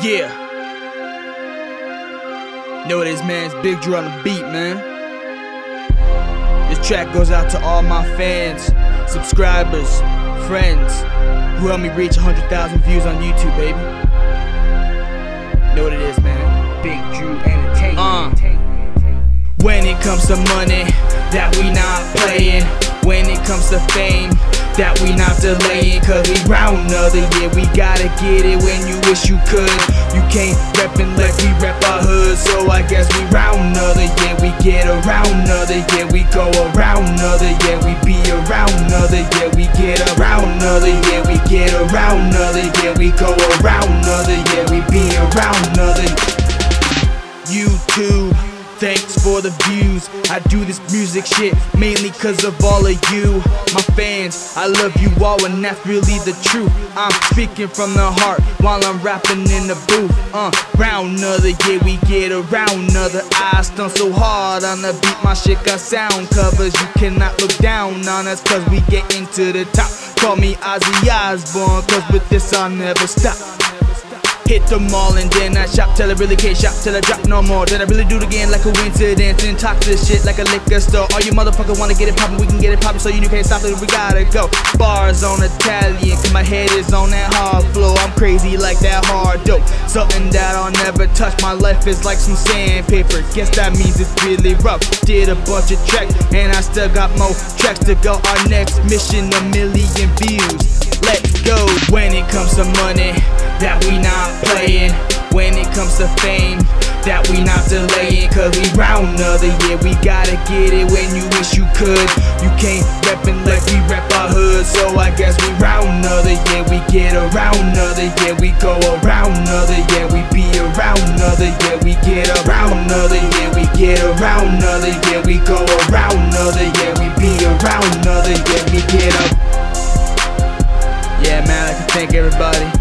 Yeah. Know what it is, man. Big Drew on the beat, man. This track goes out to all my fans, subscribers, friends who helped me reach 100,000 views on YouTube, baby. Know what it is, man. Big Drew Entertainment. Uh. When it comes to money, that we not playing. When it comes to fame, that we not delaying. Cause we round another year, we gotta get it when you wish you could. You can't rep like we rep our hood, so I guess we round another year. We get around another year, we go around another year. We be around another year, we get around another year. We get around another year, we go around another year. We be around another. Thanks for the views. I do this music shit mainly cause of all of you, my fans. I love you all, and that's really the truth. I'm speaking from the heart while I'm rapping in the booth. Uh, round another year, we get around another. I stunt so hard on the beat, my shit got sound covers. You cannot look down on us cause we get into the top. Call me Ozzy Osbourne, cause with this I'll never stop. Hit the mall and then I shop till I really can't shop till I drop no more. Did I really do it again like a coincidence and talk this shit like a liquor store? All you motherfuckers wanna get it poppin', we can get it poppin', so you can't stop it. We gotta go. Bars on Italian, cause my head is on that hard flow. I'm crazy like that hard dope. Something that I'll never touch. My life is like some sandpaper. Guess that means it's really rough. Did a bunch of tracks and I still got more tracks to go. Our next mission, a million views. Let's go when it comes to money that we not playing. When it comes to fame that we not delaying. Cause we round another year we gotta get it when you wish you could. You can't reppin' like we rep our hood. So I guess we round another year we get around another year we go around another year we be around another year we get around another year we get around another year we go around another year we be around another year we get up. Yeah man I can thank everybody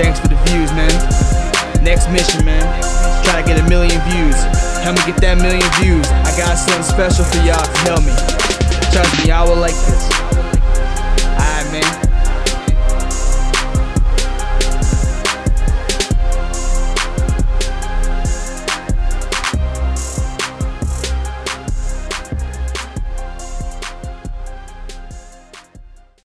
Thanks for the views, man. Next mission, man. Try to get a million views. Help me get that million views. I got something special for y'all to help me. Trust me, I will like this.